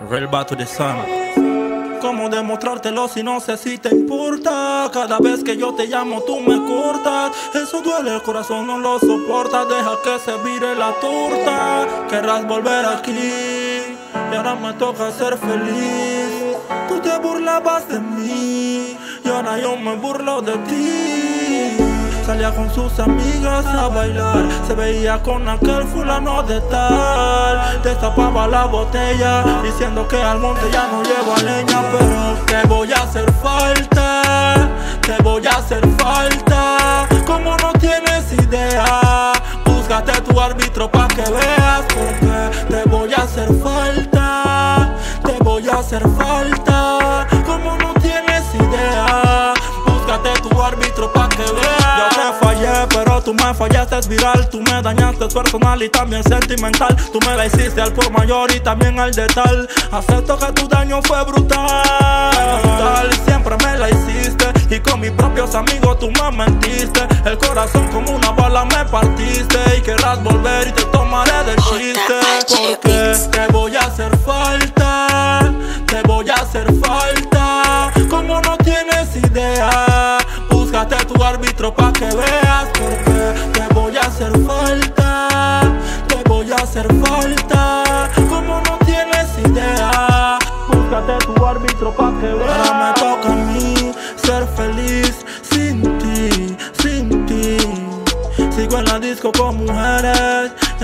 Real Battle de Sun. ¿Cómo demostrártelo si no sé si te importa? Cada vez que yo te llamo tú me cortas. Eso duele, el corazón no lo soporta. Deja que se vire la torta. Querrás volver aquí. Y ahora me toca ser feliz. Tú te burlabas de mí. Y ahora yo me burlo de ti Salía con sus amigas a bailar. Se veía con aquel fulano de tal. Destapaba la botella Diciendo que al monte ya no llevo leña Pero te voy a hacer falta Te voy a hacer falta. Como no tienes idea Búscate tu árbitro pa' que veas Porque te voy a hacer falta Te voy a hacer falta. Como no tienes idea Búscate tu árbitro pa' que veas tú me fallaste es viral Tú me dañaste personal y también sentimental. Tú me la hiciste al por mayor y también al de tal. Acepto que tu daño fue brutal Y siempre me la hiciste Y con mis propios amigos tú me mentiste. El corazón como una bala me partiste Y querrás volver y te tomaré de chiste. Porque te voy a hacer falta Te voy a hacer falta. Como no tienes idea Búscate tu árbitro pa' que veas Porque te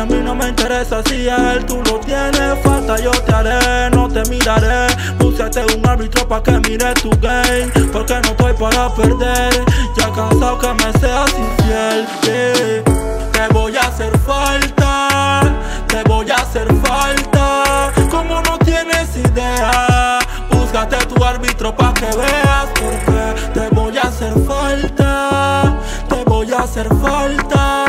a mí no me interesa si él tú lo tienes. Falta yo te haré, no te miraré. Búscate un árbitro pa' que mire tu game Porque no estoy para perder. Ya cansado que me seas infiel Te voy a hacer falta Te voy a hacer falta. Como no tienes idea Búscate tu árbitro pa' que veas Porque te voy a hacer falta Te voy a hacer falta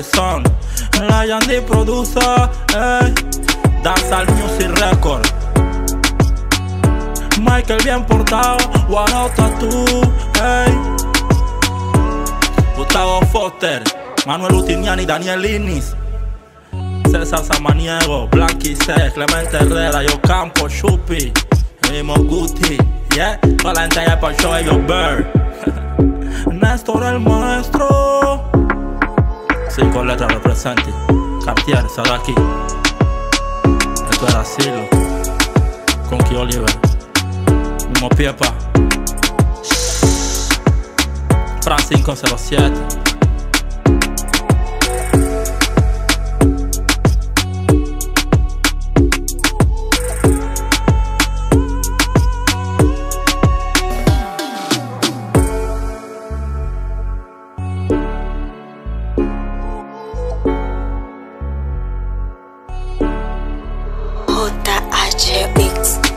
La Yandy producer, eh. Dancehall Music Record. Michael bien portado, Guarota tú, hey. Gustavo Foster, Manuel Utiniani, Daniel Innis. César Samaniego, Blanqui C, Clemente Herrera, Yo Campo, Chupi mismo Guti, yeah. Toda la gente allá para show, ellos Bird. Néstor el maestro. Cinco letras represente. Cartier, Sadaki. Esto era Silo. Con Ki Oliver. Mismo Piepa. Fran 507. Ratchet Beats.